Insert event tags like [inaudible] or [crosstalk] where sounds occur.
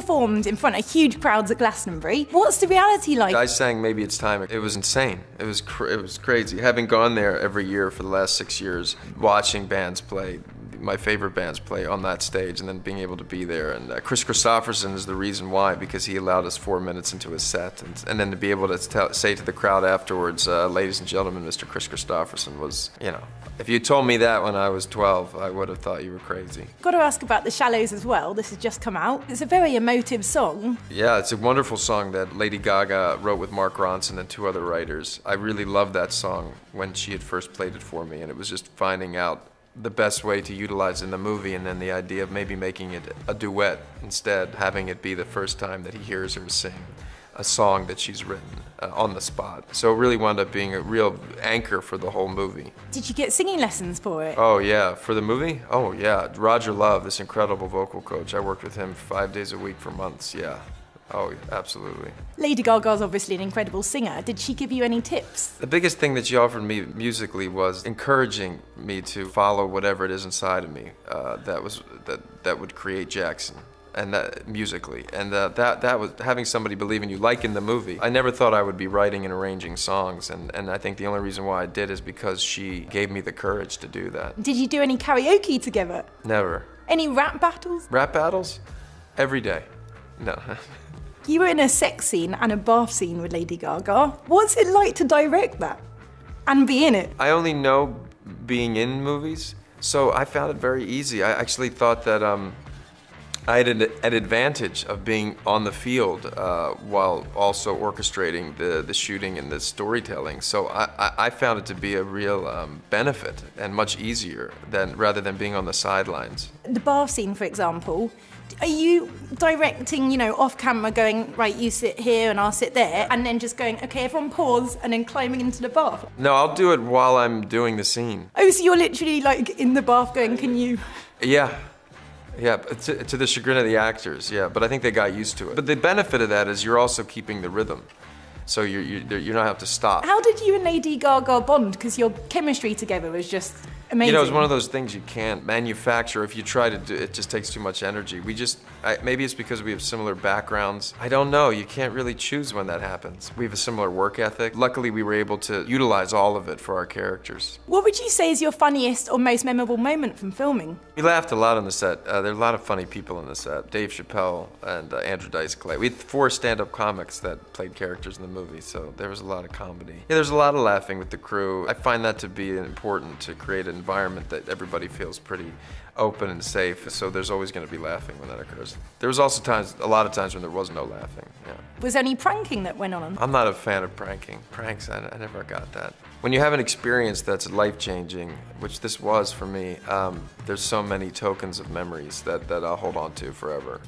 performed in front of huge crowds at Glastonbury. What's the reality like? I sang Maybe It's Time. It was insane. It was it was crazy. Having gone there every year for the last six years, watching bands play, my favorite bands play on that stage, and then being able to be there. And uh, Kris Kristofferson is the reason why, because he allowed us four minutes into his set, and, and then to be able to tell, say to the crowd afterwards, uh, "Ladies and gentlemen, Mr. Kris Kristofferson was, you know." If you told me that when I was 12, I would have thought you were crazy. Got to ask about The Shallows as well. This has just come out. It's a very emotive song. Yeah, it's a wonderful song that Lady Gaga wrote with Mark Ronson and two other writers. I really loved that song when she had first played it for me, and it was just finding out the best way to utilize in the movie and then the idea of maybe making it a duet instead, having it be the first time that he hears her sing a song that she's written uh, on the spot. So it really wound up being a real anchor for the whole movie. Did you get singing lessons for it? Oh yeah, for the movie? Oh yeah, Roger Love, this incredible vocal coach. I worked with him five days a week for months, yeah. Oh, absolutely. Lady Gaga's obviously an incredible singer. Did she give you any tips? The biggest thing that she offered me musically was encouraging me to follow whatever it is inside of me uh, that was that that would create Jackson and that musically and uh, that that was having somebody believe in you like in the movie i never thought i would be writing and arranging songs and and i think the only reason why i did is because she gave me the courage to do that Did you do any karaoke together? never Any rap battles? rap battles every day no [laughs] You were in a sex scene and a bath scene with Lady Gaga. What's it like to direct that and be in it? I only know being in movies, so I found it very easy. I actually thought that um, I had an, an advantage of being on the field uh, while also orchestrating the, the shooting and the storytelling. So I, I, found it to be a real um, benefit and much easier than rather than being on the sidelines. The bath scene, for example. Are you directing, you know, off camera, going, right, you sit here and I'll sit there, and then just going, okay, everyone pause, and then climbing into the bath? No, I'll do it while I'm doing the scene. Oh, so you're literally like in the bath going, can you? Yeah. Yeah, to, to the chagrin of the actors, yeah, but I think they got used to it. But the benefit of that is you're also keeping the rhythm. So you're, you're, you don't have to stop. How did you and Lady Gaga bond? Because your chemistry together was just amazing. You know, it's one of those things you can't manufacture. If you try to do it, just takes too much energy. We just, I, maybe it's because we have similar backgrounds. I don't know. You can't really choose when that happens. We have a similar work ethic. Luckily, we were able to utilize all of it for our characters. What would you say is your funniest or most memorable moment from filming? We laughed a lot on the set. Uh, there are a lot of funny people on the set. Dave Chappelle and uh, Andrew Dice Clay. We had four stand-up comics that played characters in the movie, so there was a lot of comedy. Yeah, there's a lot of laughing with the crew. I find that to be important to create an environment that everybody feels pretty open and safe. So there's always going to be laughing when that occurs. There was also times, a lot of times when there was no laughing. Yeah. Was there any pranking that went on? I'm not a fan of pranking. Pranks, I, I never got that. When you have an experience that's life changing, which this was for me, um, there's so many tokens of memories that, that I'll hold on to forever.